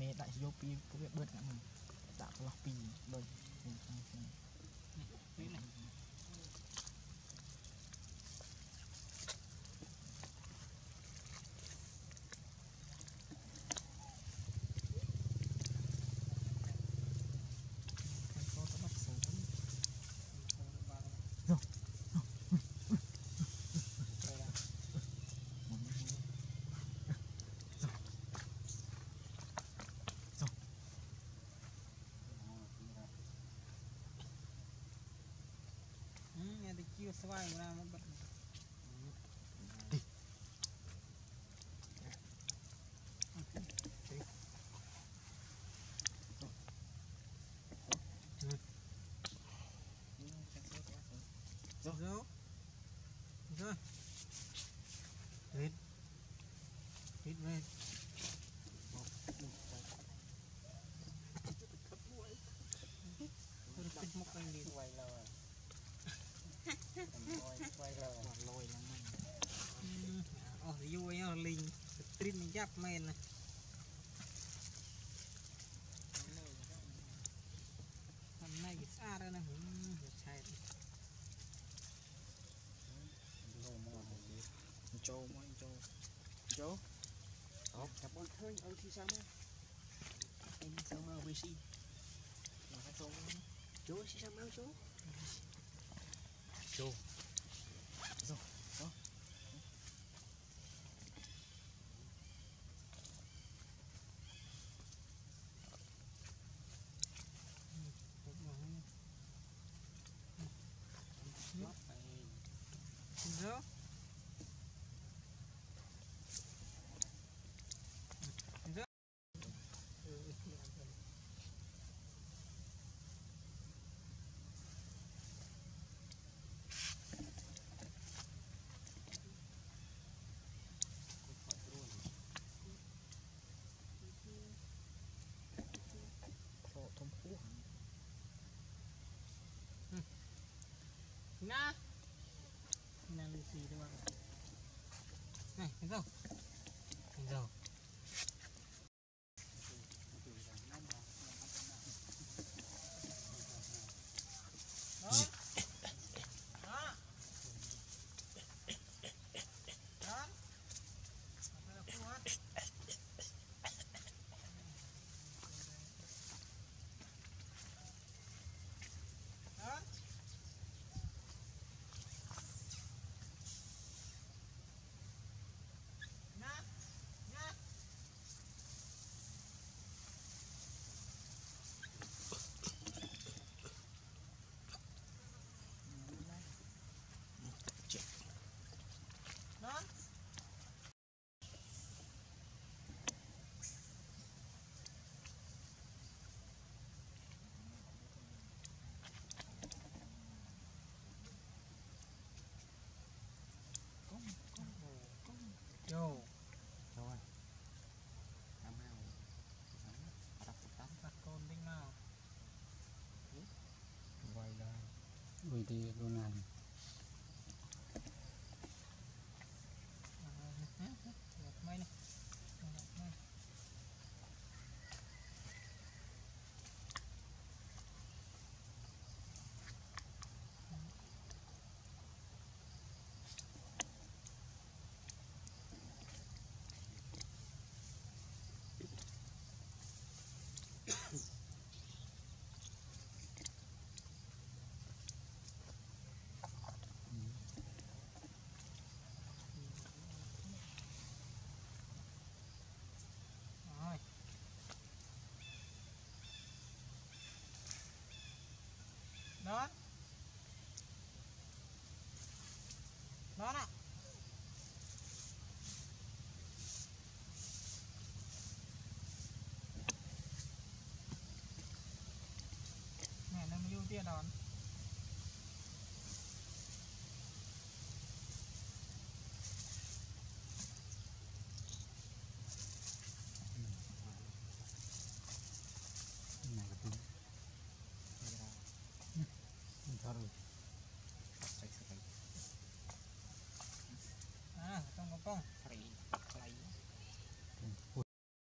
មេដាក់មេដាក់យកពីពួកវាបឺតហ្នឹងដាក់ប្រឡោះពីដូចនេះហ្នឹ nghe thì rồi. ចាប់មែនណាអំណៃស្អាតណាស់វាឆែកលោមកមកចូលមកចូលចូលអូចាប់អូនឃើញអូនទីសាមកអញចូលមកវិញស៊ីមកចូលចូលស៊ីសាមកចូលចូល nha. Là lì xì đâu bạn này thấy không thấy rồi Vô. Rồi. Làm nào. Đặt tập tắm đặt con tính nào. Quay ra. Quay đi con này. Đó. Đó nè nè nó mới ưu tiên đón কারণ